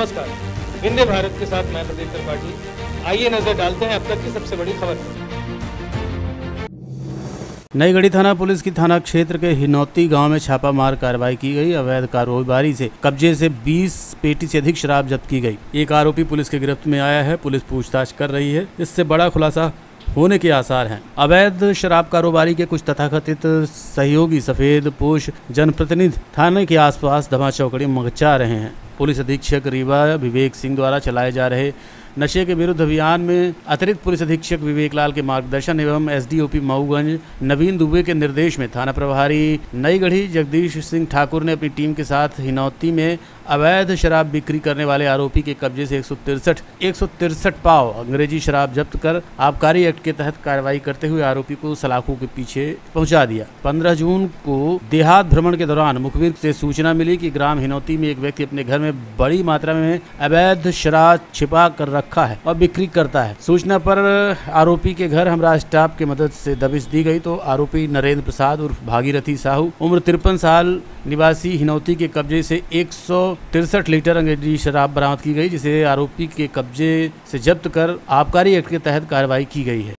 नमस्कार। विंध्य भारत के साथ मैं प्रदीप त्रिपाठी। आइए नज़र डालते हैं अब तक की सबसे बड़ी खबर। नई नईगढ़ी थाना पुलिस की थाना क्षेत्र के हिनौती गाँव में छापामार कार्रवाई की गई। अवैध कारोबारी से कब्जे से 20 पेटी से अधिक शराब जब्त की गई। एक आरोपी पुलिस के गिरफ्त में आया है। पुलिस पूछताछ कर रही है। इससे बड़ा खुलासा होने के आसार हैं। अवैध शराब कारोबारी के कुछ तथाकथित सहयोगी सफ़ेद पोष जनप्रतिनिधि थाने के आसपास धमा चौकड़ी मचा रहे हैं। पुलिस अधीक्षक रीवा विवेक सिंह द्वारा चलाए जा रहे नशे के विरुद्ध अभियान में अतिरिक्त पुलिस अधीक्षक विवेक लाल के मार्गदर्शन एवं एसडीओपी मऊगंज नवीन दुबे के निर्देश में थाना प्रभारी नई गढ़ी जगदीश सिंह ठाकुर ने अपनी टीम के साथ हिनौती में अवैध शराब बिक्री करने वाले आरोपी के कब्जे से एक सौ तिरसठ पाव अंग्रेज़ी शराब जब्त कर आबकारी एक्ट के तहत कार्रवाई करते हुए आरोपी को सलाखों के पीछे पहुँचा दिया। 15 जून को देहात भ्रमण के दौरान मुखबिर से सूचना मिली कि ग्राम हिनौती में एक व्यक्ति अपने घर में बड़ी मात्रा में अवैध शराब छिपा कर रखा है और बिक्री करता है। सूचना पर आरोपी के घर हमरा स्टाफ की मदद से दबिश दी गई तो आरोपी नरेंद्र प्रसाद उर्फ़ भागीरथी साहू, उम्र तिरपन साल, निवासी हिनौती के कब्जे से एक सौ लीटर अंग्रेज़ी शराब बरामद की गई, जिसे आरोपी के कब्जे से जब्त कर आबकारी एक्ट के तहत कार्रवाई की गई है।